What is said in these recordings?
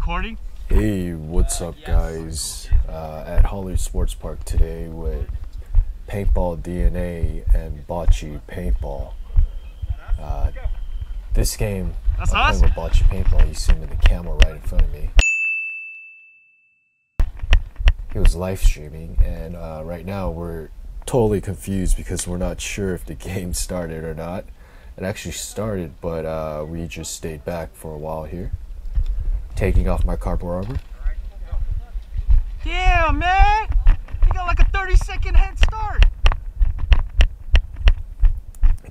recording? Hey, what's up, guys? Uh, at Hollywood Sports Park today with Paintball DNA and Bocce Paintball. Uh, this game, That's I'm us? playing with Bocce Paintball. You see him in the camera right in front of me. He was live streaming, and uh, right now we're totally confused because we're not sure if the game started or not. It actually started, but uh, we just stayed back for a while here, taking off my cardboard armor. Damn, man! You got like a 30 second head start.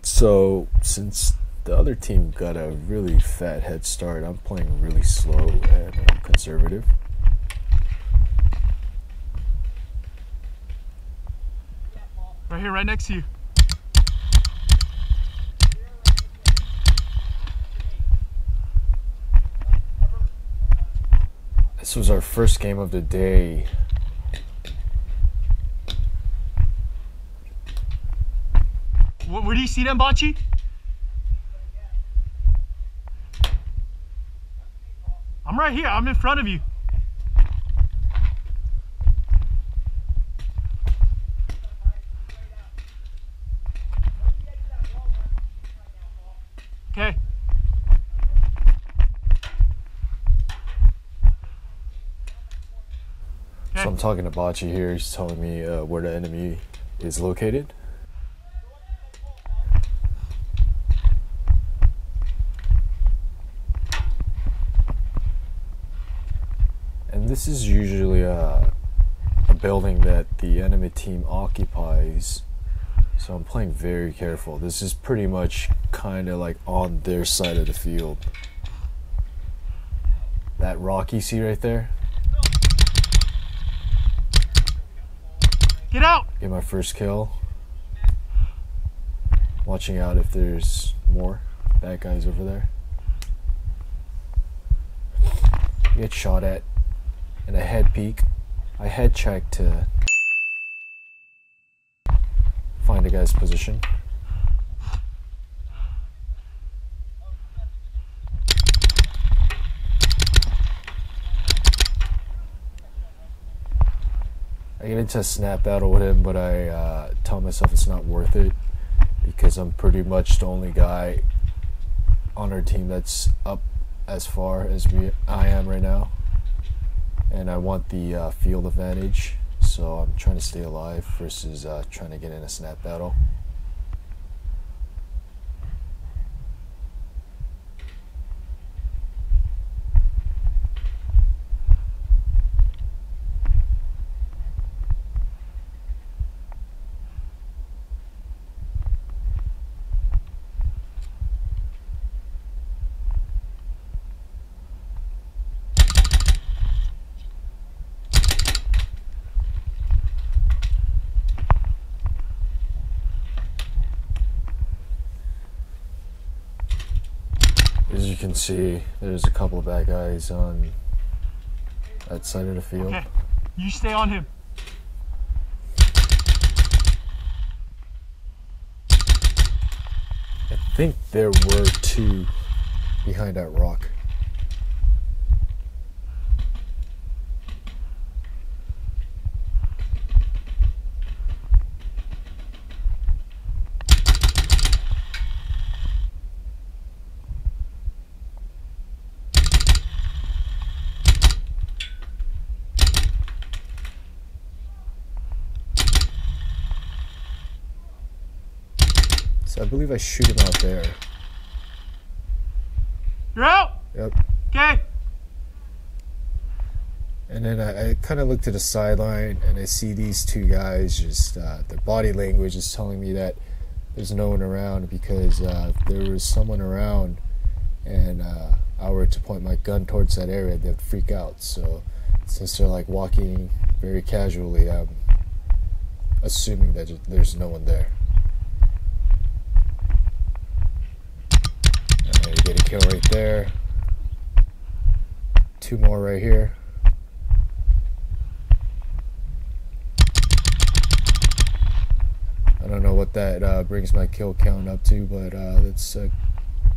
So, since the other team got a really fat head start, I'm playing really slow and uh, conservative. Right here, right next to you. This was our first game of the day. Where, where do you see them, Bocce? I'm right here. I'm in front of you. Okay. So I'm talking to Bocce here. He's telling me uh, where the enemy is located. And this is usually a, a building that the enemy team occupies. So I'm playing very careful. This is pretty much kind of like on their side of the field. That rock you see right there? Get out! Get my first kill. Watching out if there's more bad guys over there. Get shot at and a head peek. I head check to find a guy's position. I get into a snap battle with him, but I uh, tell myself it's not worth it because I'm pretty much the only guy on our team that's up as far as we I am right now, and I want the uh, field advantage. So I'm trying to stay alive versus uh, trying to get in a snap battle. As you can see, there's a couple of bad guys on that side of the field. Okay. You stay on him. I think there were two behind that rock. So I believe I shoot him out there. You're out! Yep. Okay. And then I, I kind of look to the sideline and I see these two guys just, uh, their body language is telling me that there's no one around because uh, if there was someone around and uh, I were to point my gun towards that area, they'd freak out. So since they're like walking very casually, I'm assuming that there's no one there. Get a kill right there. Two more right here. I don't know what that uh, brings my kill count up to, but uh, that's a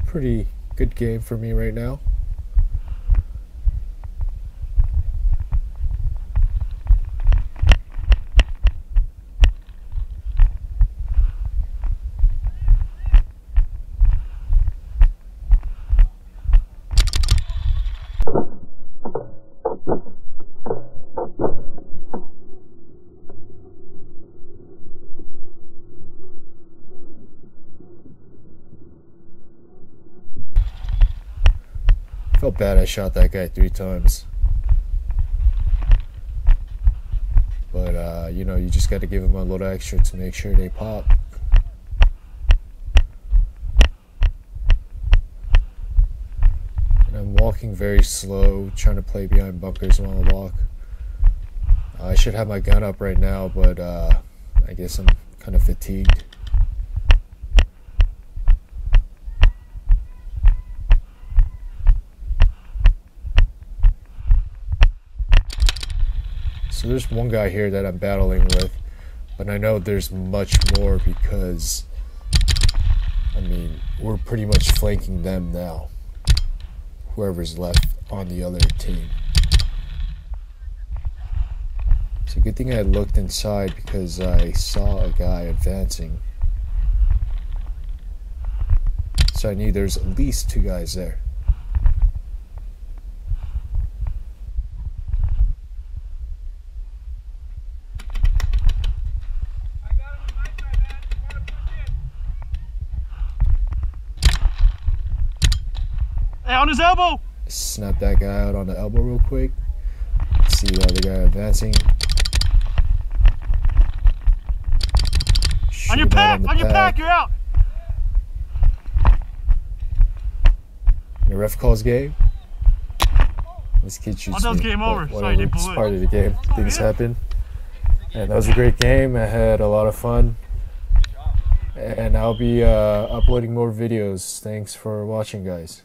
pretty good game for me right now. Felt bad I shot that guy three times. But, uh, you know, you just got to give them a little extra to make sure they pop. And I'm walking very slow, trying to play behind bunkers while I walk. I should have my gun up right now, but uh, I guess I'm kind of fatigued. So there's one guy here that I'm battling with, but I know there's much more because, I mean, we're pretty much flanking them now. Whoever's left on the other team. It's a good thing I looked inside because I saw a guy advancing. So I knew there's at least two guys there. On his elbow. Snap that guy out on the elbow real quick. See the other guy advancing. On your Shoot him out pack. the On your pack. You're out. The ref calls game. This kid shoots thought it was me, game over. Whatever, they it's it. part of the game. Things happen. And that was a great game. I had a lot of fun. And I'll be uh, uploading more videos. Thanks for watching, guys.